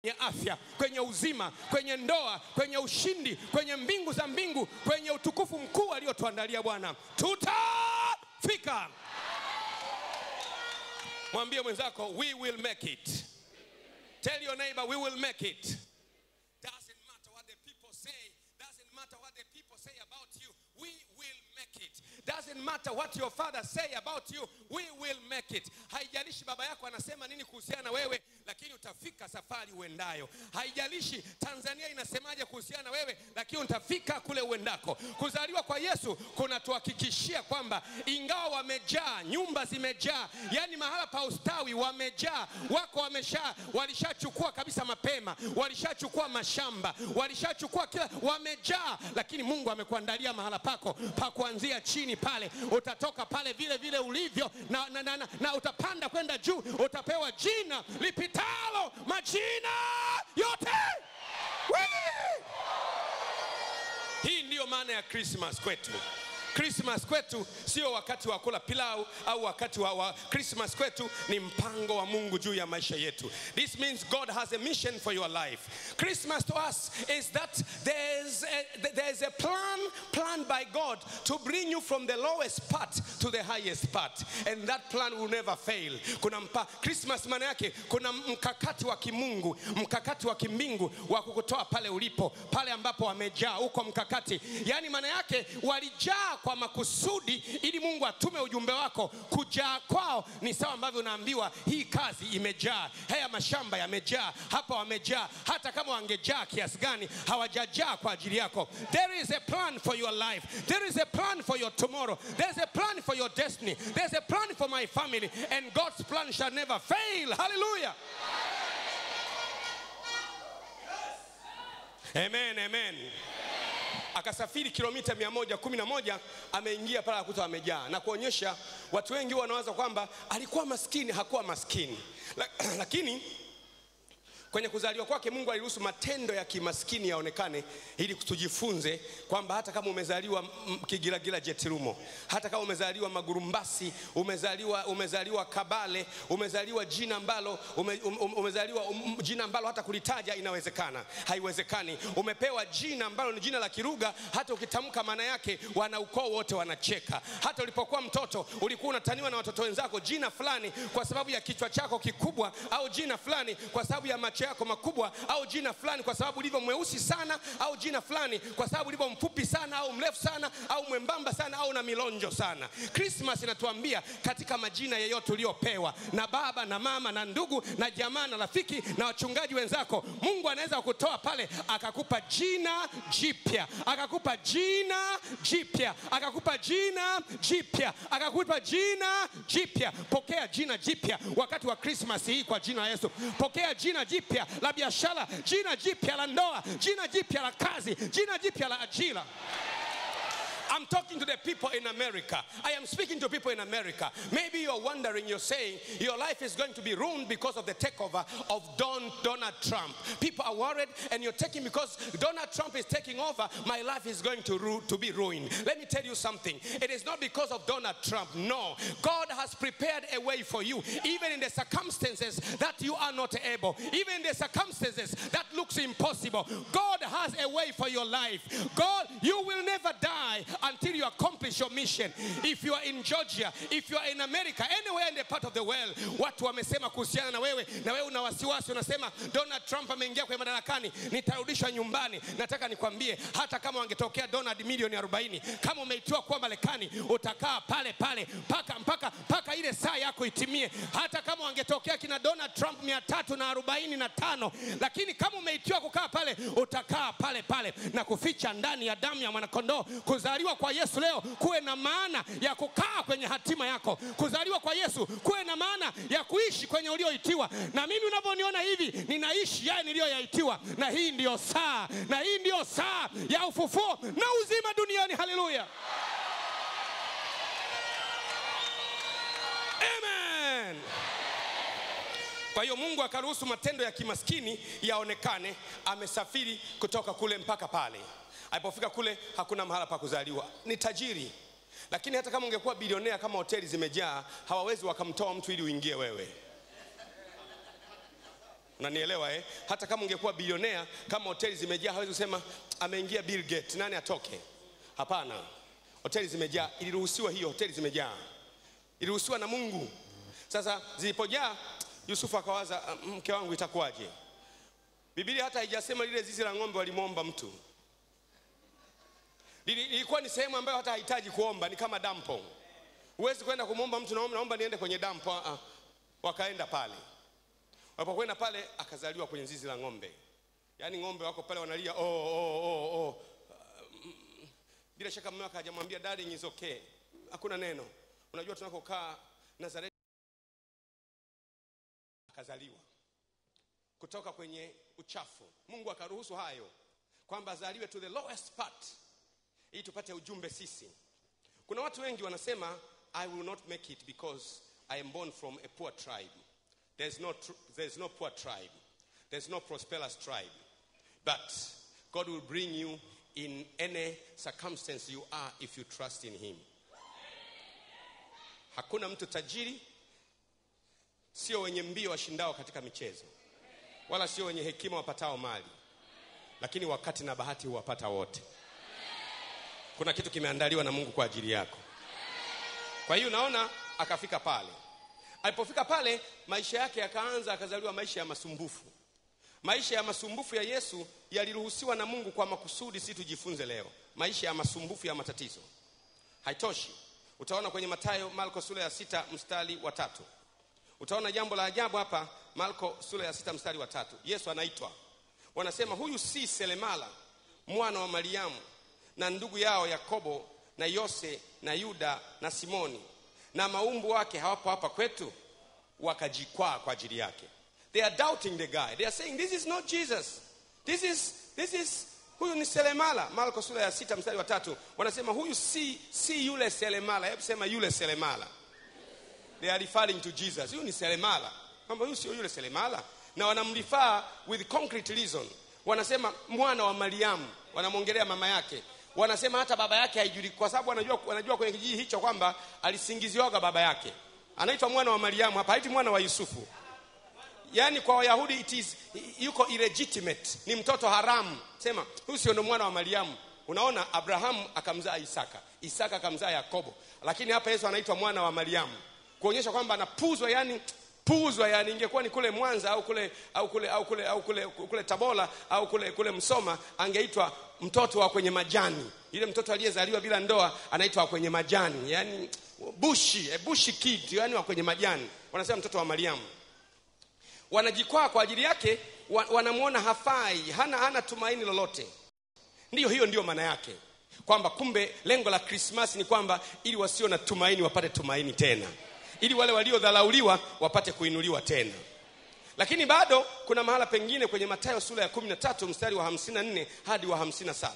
kwenye afya, kwenye uzima, kwenye ndoa, kwenye ushindi, kwenye mbingu za mbingu, kwenye utukufu mkuu aliotuandalia Bwana, tutafika. Mwambie mwenzako, we will make it. Tell your neighbor, we will make it. Doesn't matter what your father say about you. We will make it. Haijalishi baba yako anasema nini kuhusiana na wewe, lakini utafika safari uendayo. Haijalishi Tanzania inasemaje kuhusiana na wewe, lakini utafika kule uendako. Kuzaliwa kwa Yesu kunatuhakikishia kwamba ingawa wamejaa, nyumba zimejaa, yani mahala pa ustawi wamejaa, wako wamesha, walishachukua kabisa mapema, walishachukua mashamba, walishachukua kila, wamejaa, lakini Mungu amekuandalia mahala pako pa kuanzia chini pale, utatoka pale vile vile ulivyo na, na, na, na, na utapanda kwenda juu, utapewa jina lipitalo majina yote. Wee! Ndiyo maana ya Christmas kwetu. Christmas kwetu sio wakati wa kula pilau au wakati wa, wa Christmas kwetu ni mpango wa Mungu juu ya maisha yetu. This means God has a mission for your life. Christmas to us is that there's a, there's a plan planned by God to bring you from the lowest part to the highest part and that plan will never fail. Kuna mpa, Christmas maana yake kuna mkakati wa kimungu, mkakati wa kimbingu wa kukutoa pale ulipo, pale ambapo wamejaa huko mkakati. Yaani maana yake walijaa kwa makusudi ili Mungu atume ujumbe wako. Kujaa kwao ni sawa ambavyo unaambiwa hii kazi imejaa, haya mashamba yamejaa, hapa wamejaa. Hata kama wangejaa kiasi gani, hawajajaa kwa ajili yako. There is a plan for your life. There is a plan for your tomorrow. there is a plan for your destiny. there is a plan for my family and God's plan shall never fail. Hallelujah. Amen, amen akasafiri kilomita mia moja kumi na moja ameingia pale akuta amejaa, na kuonyesha watu wengi wanawaza kwamba alikuwa maskini hakuwa maskini. Lakini kwenye kuzaliwa kwake Mungu aliruhusu matendo ya kimaskini yaonekane ili tujifunze kwamba hata kama umezaliwa Kigilagila Jetirumo, hata kama umezaliwa Magurumbasi, umezaliwa, umezaliwa Kabale, umezaliwa jina ambalo ume, um, umezaliwa um, jina ambalo hata kulitaja inawezekana, haiwezekani. Umepewa jina ambalo ni jina la Kiruga, hata ukitamka maana yake wana ukoo wote wanacheka. Hata ulipokuwa mtoto ulikuwa unataniwa na watoto wenzako jina fulani kwa sababu ya kichwa chako kikubwa, au jina fulani kwa sababu ya macho yako makubwa, au jina fulani kwa sababu ulivyo mweusi sana, au jina fulani kwa sababu ulivyo mfupi sana, au mrefu sana, au mwembamba sana, au na milonjo sana. krismas inatuambia katika majina yeyote uliopewa na baba na mama na ndugu na jamaa na rafiki na wachungaji wenzako, Mungu anaweza kutoa pale akakupa jina jipya, akakupa jina jipya, akakupa jina jipya, akakupa jina jipya. Pokea jina jipya wakati wa krismas hii kwa jina la Yesu. Pokea jina jipya la biashara, jina jipya la ndoa, jina jipya la kazi, jina jipya la ajira. I'm talking to the people in America. I am speaking to people in America. Maybe you're wondering, you're saying your life is going to be ruined because of the takeover of Don, Donald Trump. People are worried, and you're taking because Donald Trump is taking over, my life is going to, ru- to be ruined. Let me tell you something. It is not because of Donald Trump. No. God has prepared a way for you, even in the circumstances that you are not able, even in the circumstances that looks impossible. God has a way for your life. God, you will never die until you accomplish your mission. If you are in Georgia, if you are in America, anywhere in the part of the world, watu wamesema kuhusiana na wewe, na wewe una wasiwasi, unasema Donald Trump ameingia kwenye madarakani, nitarudishwa nyumbani. Nataka nikwambie, hata kama wangetokea Donald milioni 40, kama umeitiwa kuwa Marekani, utakaa pale pale mpaka mpaka mpaka ile saa yako itimie. Hata kama wangetokea kina Donald Trump mia tatu na arobaini na tano, lakini kama umeitiwa kukaa pale, utakaa pale pale na kuficha ndani ya damu ya mwanakondoo. Kuzaliwa kwa Yesu leo kuwe na maana ya kukaa kwenye hatima yako. Kuzaliwa kwa Yesu kuwe na maana ya kuishi kwenye ulioitiwa. Na mimi unavyoniona hivi, ninaishi yale niliyoyaitiwa, na hii ndiyo saa, na hii ndiyo saa ya ufufuo na uzima duniani. Haleluya, amen. Kwa hiyo Mungu akaruhusu matendo ya kimaskini yaonekane. Amesafiri kutoka kule mpaka pale. Alipofika kule hakuna mahala pa kuzaliwa, ni tajiri. Lakini hata kama ungekuwa bilionea, kama hoteli zimejaa, hawawezi wakamtoa mtu ili uingie wewe. unanielewa eh? hata kama ungekuwa bilionea kama hoteli zimejaa hawezi kusema ameingia bill Gates, nani atoke hapana hoteli zimejaa iliruhusiwa hiyo hoteli zimejaa iliruhusiwa na mungu sasa zilipojaa yusufu akawaza "Ah, mke wangu itakuwaje? Biblia hata haijasema lile zizi la ng'ombe walimwomba mtu. Ilikuwa ni sehemu ambayo hata hahitaji kuomba ni kama dampo. Huwezi kwenda kumwomba mtu naomba, naomba niende kwenye dampo. Ah. wakaenda pale. Walipokwenda pale akazaliwa kwenye zizi la ng'ombe. Yaani ng'ombe wako pale wanalia oh, oh, oh, oh. Mm, bila shaka mume wake hajamwambia darling is okay hakuna neno. Unajua tunakokaa nazareti akazaliwa. Kutoka kwenye uchafu. Mungu akaruhusu hayo kwamba azaliwe to the lowest part ili tupate ujumbe sisi. Kuna watu wengi wanasema i will not make it because i am born from a poor tribe. There's no, there's no poor tribe. There's no prosperous tribe. But god will bring you in any circumstance you are if you trust in him. Hakuna mtu tajiri sio wenye mbio washindao katika michezo. Wala sio wenye hekima wapatao mali. Lakini wakati na bahati huwapata wote. Kuna kitu kimeandaliwa na mungu kwa ajili yako. Kwa hiyo unaona akafika pale. Alipofika pale maisha yake yakaanza akazaliwa maisha ya masumbufu. Maisha ya masumbufu ya yesu yaliruhusiwa na mungu kwa makusudi si tujifunze leo. Maisha ya masumbufu ya matatizo. Haitoshi. Utaona kwenye matayo marko sura ya sita mstari wa tatu utaona jambo la ajabu hapa marko sura ya sita mstari wa tatu. Yesu anaitwa. Wanasema huyu si selemala mwana wa mariamu na ndugu yao yakobo na yose na yuda na simoni. Na maumbu wake hawapo hapa kwetu wakajikwaa kwa ajili yake. They are doubting the guy. They are saying this is not jesus. This is, this is huyu ni selemala. Marko sura ya sita mstari wa tatu. Wanasema huyu si, si yule selemala. Hebu sema yule selemala they are referring to jesus. Huyu ni selemala. Kwamba huyu sio yule selemala. Na wanamrifaa with concrete reason. Wanasema mwana wa mariamu. Wanamwongelea mama yake. Wanasema hata baba yake haijuliki, kwa sababu wanajua, wanajua kwenye kijiji hicho kwamba alisingiziwaga baba yake. Anaitwa mwana wa mariamu hapa haiti mwana wa yusufu. Yaani kwa wayahudi it is yuko illegitimate. Ni mtoto haramu. Sema huyu sio ndo mwana wa mariamu. Unaona abrahamu akamzaa isaka. Isaka akamzaa yakobo. Lakini hapa yesu anaitwa mwana wa mariamu kuonyesha kwamba anapuzwa yani puzwa yani ingekuwa ni kule mwanza au kule au kule au kule au kule, kule tabora au kule kule msoma angeitwa mtoto wa kwenye majani. Ile mtoto aliyezaliwa bila ndoa anaitwa kwenye majani. Yani bushi e bushi kid yani wa kwenye majani. Wanasema mtoto wa mariamu. Wanajikwaa kwa ajili yake wanamuona hafai hana, hana tumaini lolote. Ndiyo hiyo ndiyo maana yake. Kwamba kumbe lengo la krismasi ni kwamba ili wasio na tumaini wapate tumaini tena ili wale waliodharauliwa wapate kuinuliwa tena. Lakini bado kuna mahala pengine kwenye matayo sura ya 13 mstari wa 54 hadi wa 57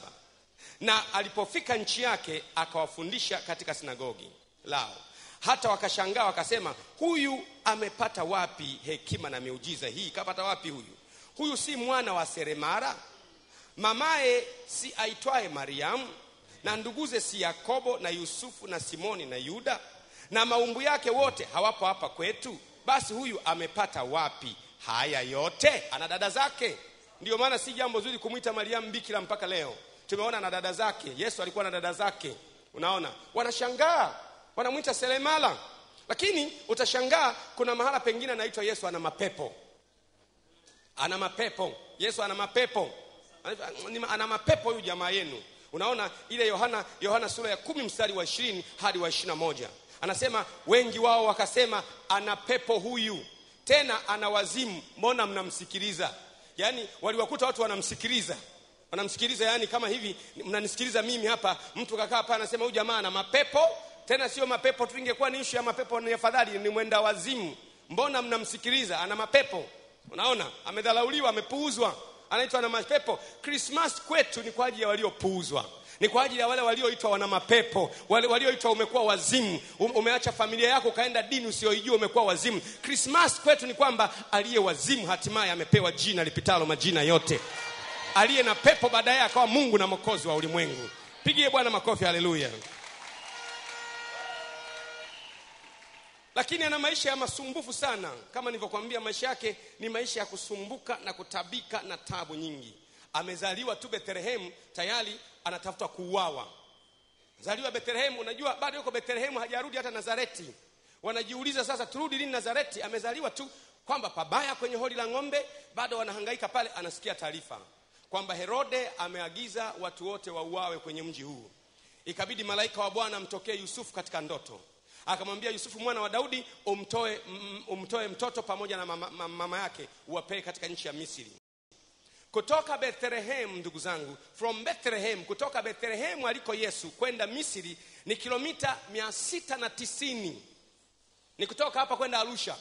na alipofika nchi yake akawafundisha katika sinagogi lao. Hata wakashangaa wakasema huyu amepata wapi hekima na miujiza hii? Kapata wapi huyu? Huyu si mwana wa seremara? Mamaye si aitwaye mariamu? Na nduguze si yakobo na yusufu na simoni na yuda na maumbu yake wote hawapo hapa kwetu. Basi huyu amepata wapi haya yote? Ana dada zake. Ndiyo maana si jambo zuri kumwita mariamu bikira mpaka leo. Tumeona na dada zake. Yesu alikuwa na dada zake. Unaona? Wanashangaa. Wanamwita selemala. Lakini utashangaa kuna mahala pengine anaitwa yesu ana mapepo. Ana mapepo. Yesu ana mapepo. Ana mapepo huyu jamaa yenu. Unaona? Ile yohana yohana sura ya kumi mstari wa ishirini hadi wa ishirina moja anasema wengi wao wakasema ana pepo huyu. Tena ana wazimu mbona mnamsikiliza? Yaani waliwakuta watu wanamsikiliza. Wanamsikiliza yani kama hivi mnanisikiliza mimi hapa mtu kakaa hapa anasema huyu jamaa ana mapepo. Tena sio mapepo tu ingekuwa ni ishu ya mapepo ni afadhali ni mwenda wazimu. Mbona mnamsikiliza? Ana mapepo. Unaona amedhalauliwa amepuuzwa anaitwa na mapepo. Krismas kwetu ni kwa ajili ya waliopuuzwa. Ni kwa ajili ya wale walioitwa wana mapepo. Wale walioitwa umekuwa wazimu. Um- umeacha familia yako ukaenda dini usiyoijua umekuwa wazimu. Krismas kwetu ni kwamba aliye wazimu hatimaye amepewa jina lipitalo majina yote. Aliye na pepo baadaye akawa mungu na mokozi wa ulimwengu. Pigie bwana makofi haleluya lakini ana maisha ya masumbufu sana. Kama nilivyokuambia maisha yake ni maisha ya kusumbuka na kutabika na tabu nyingi. Amezaliwa tu bethlehemu tayari anatafuta kuuawa. Zaliwa bethlehemu unajua bado yuko bethlehemu hajarudi hata nazareti. Wanajiuliza sasa turudi lini nazareti? Amezaliwa tu kwamba pabaya kwenye holi la ng'ombe bado wanahangaika pale. Anasikia taarifa kwamba herode ameagiza watu wote wauawe kwenye mji huu. Ikabidi malaika wa bwana amtokee yusufu katika ndoto akamwambia yusufu mwana wa daudi umtoe, umtoe mtoto pamoja na mama, mama, mama yake uwapee katika nchi ya misri. Kutoka bethlehem ndugu zangu from bethlehem kutoka bethlehem aliko yesu kwenda misri ni kilomita mia sita na tisini. Ni kutoka hapa kwenda arusha.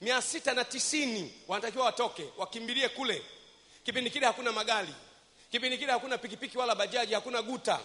Mia sita na tisini. Wanatakiwa watoke wakimbilie kule. Kipindi kile hakuna magari. Kipindi kile hakuna pikipiki wala bajaji hakuna guta.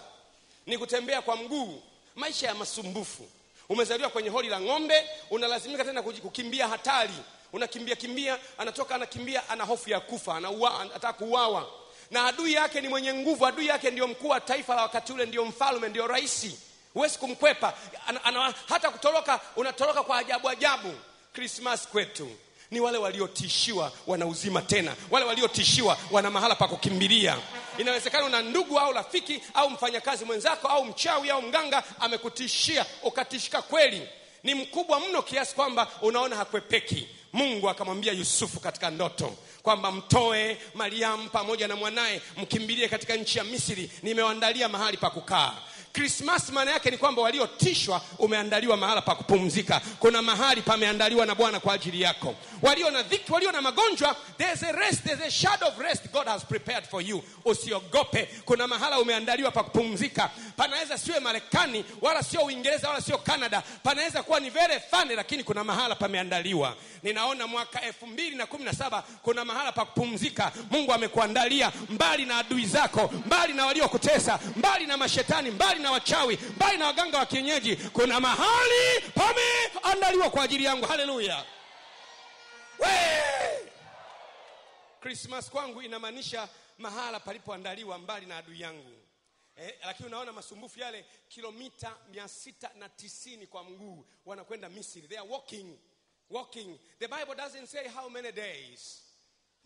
Ni kutembea kwa mguu. Maisha ya masumbufu umezaliwa kwenye holi la ng'ombe unalazimika tena kukimbia hatari. Unakimbia kimbia anatoka anakimbia ana hofu ya kufa anataka kuuawa. Na adui yake ni mwenye nguvu adui yake ndio mkuu wa taifa la wakati ule ndio mfalme ndio rais, huwezi kumkwepa. Ana, ana, hata kutoroka unatoroka kwa ajabu ajabu. Krismas kwetu ni wale waliotishiwa wana uzima tena. Wale waliotishiwa wana mahala pa kukimbilia. Inawezekana una ndugu au rafiki au mfanyakazi mwenzako au mchawi au mganga amekutishia ukatishika kweli. Ni mkubwa mno kiasi kwamba unaona hakwepeki. Mungu akamwambia yusufu katika ndoto kwamba mtoe mariamu pamoja na mwanaye mkimbilie katika nchi ya misri. Nimewaandalia mahali pa kukaa krismas maana yake ni kwamba waliotishwa umeandaliwa mahala pa kupumzika. Kuna mahali pameandaliwa na bwana kwa ajili yako. Walio na dhiki walio na magonjwa there's a rest there's a shadow of rest god has prepared for you. Usiogope. Kuna mahala umeandaliwa pa kupumzika. Panaweza siwe marekani wala sio uingereza wala sio canada. Panaweza kuwa ni very funny lakini kuna mahala pameandaliwa. Ninaona mwaka elfu mbili na kumi na saba kuna mahala pa kupumzika. Mungu amekuandalia mbali na adui zako mbali na waliokutesa mbali na mashetani mbali na wachawi mbali na waganga wa kienyeji kuna mahali pameandaliwa kwa ajili yangu. Haleluya! Krismas kwangu inamaanisha mahala palipoandaliwa mbali na adui yangu. Eh, lakini unaona masumbufu yale kilomita mia sita na tisini kwa mguu wanakwenda misri. They are walking walking. The bible doesn't say how many days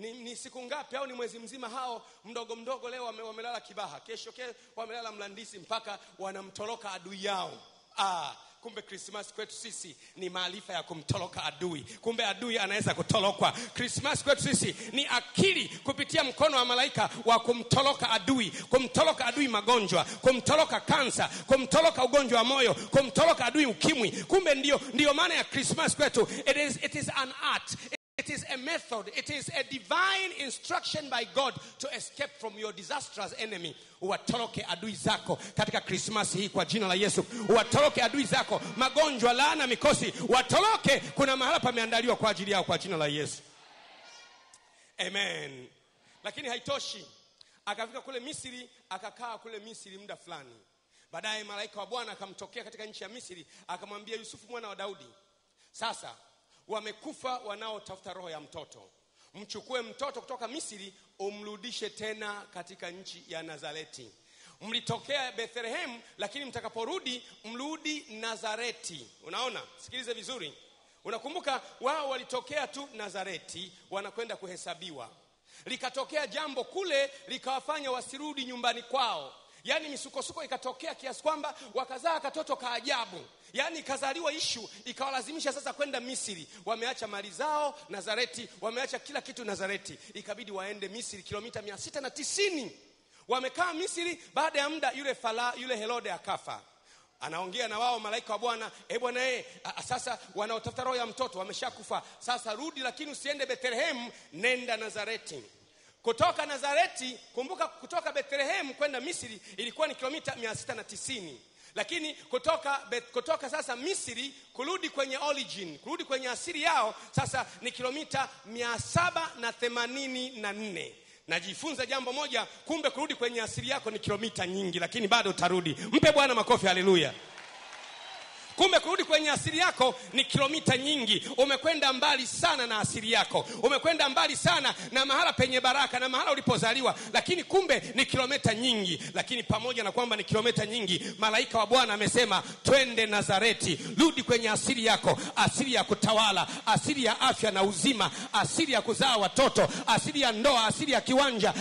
ni, ni siku ngapi au ni mwezi mzima hao mdogo mdogo leo wame, wamelala kibaha? Kesho ke wamelala mlandisi mpaka wanamtoroka adui yao. Ah, kumbe krismas kwetu sisi ni maarifa ya kumtoroka adui. Kumbe adui anaweza kutorokwa krismas kwetu sisi ni akili kupitia mkono wa malaika wa kumtoroka adui. Kumtoroka adui magonjwa. Kumtoroka kansa. Kumtoroka ugonjwa wa moyo. Kumtoroka adui ukimwi. Kumbe ndio, ndio maana ya krismas kwetu. It is, it is an art It is a method. It is a divine instruction by God to escape from your disastrous enemy. Uwatoroke adui zako katika Krismasi hii kwa jina la Yesu. Uwatoroke adui zako, magonjwa, laana, mikosi, watoroke. Kuna mahala pameandaliwa kwa ajili yao kwa jina la Yesu. Amen. Lakini haitoshi, akafika kule Misri, akakaa kule Misri muda fulani. Baadaye malaika wa Bwana akamtokea katika nchi ya Misri, akamwambia Yusufu mwana wa Daudi, sasa wamekufa wanaotafuta roho ya mtoto. Mchukue mtoto kutoka misri umrudishe tena katika nchi ya nazareti. Mlitokea bethlehemu lakini mtakaporudi mrudi nazareti. Unaona? Sikilize vizuri. Unakumbuka wao walitokea tu nazareti wanakwenda kuhesabiwa. Likatokea jambo kule likawafanya wasirudi nyumbani kwao yaani misukosuko ikatokea kiasi kwamba wakazaa katoto ka ajabu. Yaani ikazaliwa ishu ikawalazimisha sasa kwenda misri. Wameacha mali zao nazareti wameacha kila kitu nazareti. Ikabidi waende misri kilomita mia sita na tisini. Wamekaa misri baada ya muda yule fala yule herode akafa. Anaongea na wao malaika wa bwana e bwana e, sasa wanaotafuta roho ya mtoto wameshakufa. Sasa rudi lakini usiende bethlehemu nenda nazareti kutoka nazareti kumbuka kutoka bethlehemu kwenda misri ilikuwa ni kilomita mia sita na tisini. Lakini kutoka, kutoka sasa misri kurudi kwenye origin kurudi kwenye asili yao sasa ni kilomita mia saba na themanini na nne. Najifunza jambo moja kumbe kurudi kwenye asili yako ni kilomita nyingi lakini bado utarudi. Mpe bwana makofi haleluya kumbe kurudi kwenye asili yako ni kilomita nyingi. Umekwenda mbali sana na asili yako. Umekwenda mbali sana na mahala penye baraka na mahala ulipozaliwa. Lakini kumbe ni kilomita nyingi. Lakini pamoja na kwamba ni kilomita nyingi malaika wa bwana amesema twende nazareti rudi kwenye asili yako asili ya kutawala asili ya afya na uzima asili ya kuzaa watoto asili ya ndoa asili ya kiwanja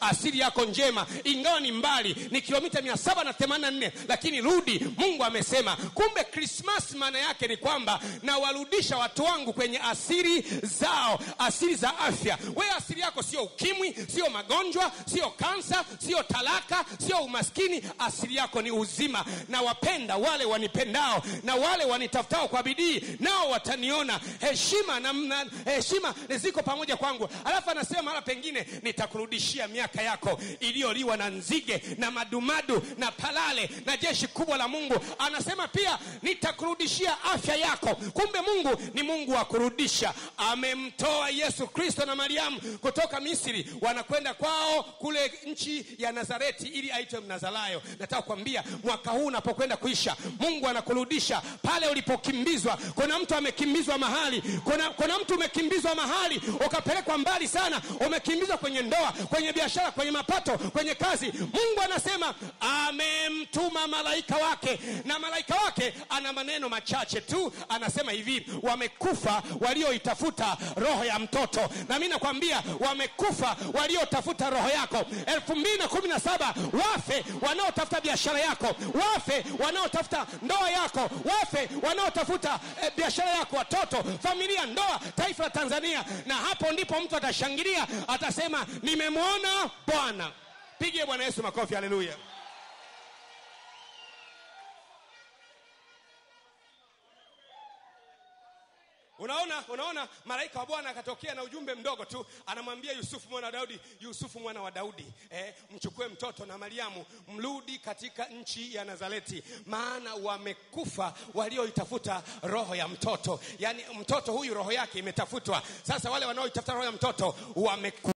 asili yako njema ingawa ni mbali ni kilomita mia saba na themanini na nne lakini rudi mungu amesema. Kumbe krismas maana yake ni kwamba nawarudisha watu wangu kwenye asili zao asili za afya. Wewe asili yako sio ukimwi sio magonjwa sio kansa sio talaka sio umaskini. Asili yako ni uzima. Na wapenda wale wanipendao na wale wanitafutao kwa bidii nao wataniona. Heshima na, heshima ziko pamoja kwangu. Alafu anasema mara pengine nitakurudishia miaka yako iliyoliwa na nzige na madumadu na palale na jeshi kubwa la mungu. Anasema pia nitakurudishia afya yako. Kumbe mungu ni mungu wa kurudisha. Amemtoa yesu kristo na mariamu kutoka misri. Wanakwenda kwao kule nchi ya nazareti ili aitwe mnazarayo. Nataka kuambia mwaka huu unapokwenda kuisha mungu anakurudisha. Pale ulipokimbizwa kuna mtu amekimbizwa mahali. Kuna, kuna mtu umekimbizwa mahali ukapelekwa mbali sana. Umekimbizwa kwenye ndoa kwenye biashara kwenye mapato kwenye kazi mungu anasema amemtuma malaika wake. Na malaika wake ana maneno machache tu anasema hivi wamekufa walioitafuta roho ya mtoto. Na mi nakwambia wamekufa waliotafuta roho yako. Elfu mbili na kumi na saba wafe wanaotafuta biashara yako wafe wanaotafuta ndoa yako wafe wanaotafuta eh, biashara yako watoto familia ndoa taifa la tanzania. Na hapo ndipo mtu atashangilia atasema nimemwona bwana. Pigie bwana yesu makofi haleluya. Unaona unaona malaika wa bwana akatokea na ujumbe mdogo tu anamwambia yusufu mwana wa daudi yusufu mwana wa daudi eh, mchukue mtoto na mariamu mrudi katika nchi ya nazareti. Maana wamekufa walioitafuta roho ya mtoto. Yaani mtoto huyu roho yake imetafutwa. Sasa wale wanaoitafuta roho ya mtoto wamekufa